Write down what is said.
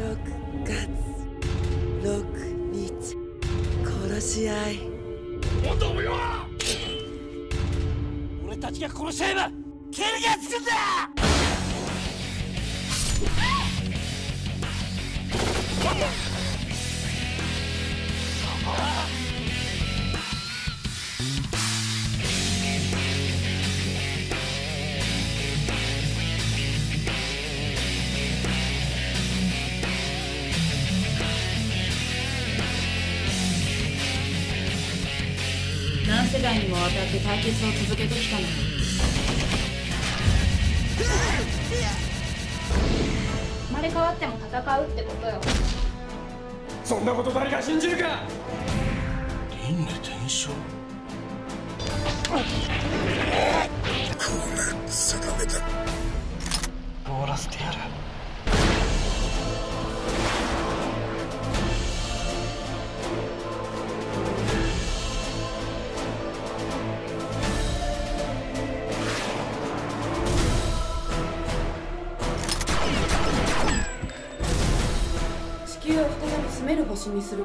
6月6日殺し合い。俺たちが殺し合えば蹴りがつくんだ!世代にもわたって対決を続けてきたのに。生まれ変わっても戦うってことよ。そんなこと誰が信じるか。輪廻転生定めた。終わらせてやる球を再び住める星にする。